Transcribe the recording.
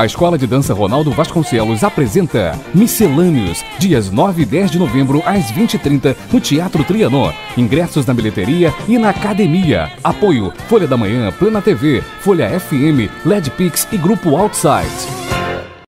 A Escola de Dança Ronaldo Vasconcelos apresenta Miscelâneos, dias 9 e 10 de novembro às 20h30 no Teatro Trianon. Ingressos na bilheteria e na academia. Apoio Folha da Manhã, Plena TV, Folha FM, LED Pix e Grupo Outside.